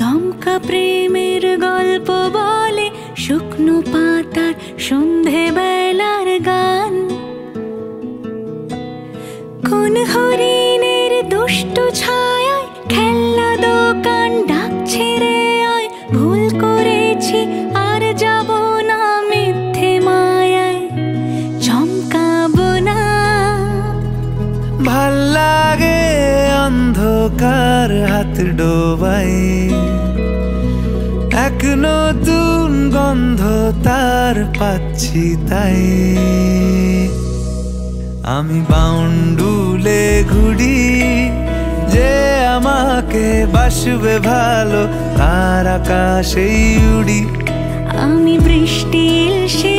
দমকা প্রেমের গল্প বলে শুকনো পাতার সন্ধে বেলার গান। কোন হরিণের দুষ্ট ছায় খেলনা দোকান ডাকছে রে আয়, ভুল করেছি, আর যাব না মিথ্যে মায়ায়। চমকাবো না। ভালো লাগে অন্ধকার হাত ডোবাই। এক নতুন গন্ধ তার পাচ্ছি তাই। আমি বাউন্ডুলে ঘুরি, যে আমাকে বাসবে ভালো, তার আকাশেই উড়ি। আমি বৃষ্টি এসে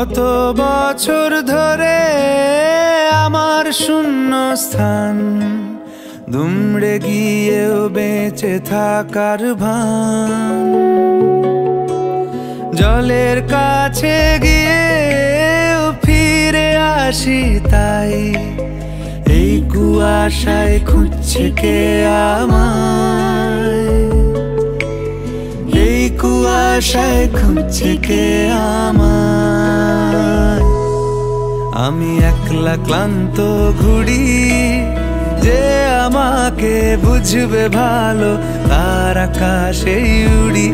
কত বছর ধরে আমার শূন্য স্থান দুমড়ে গিয়েও বেঁচে থাকার ভান। জলের কাছে গিয়ে ফিরে আসি তাই, এই কুয়াশায় খুঁজছে কে আমায়? এই কুয়াশায় খুঁজছে কে আমায়? আমি একলা ক্লান্ত ঘুড়ি যে আমাকে বুঝবে ভালো তার আকাশে উড়ি।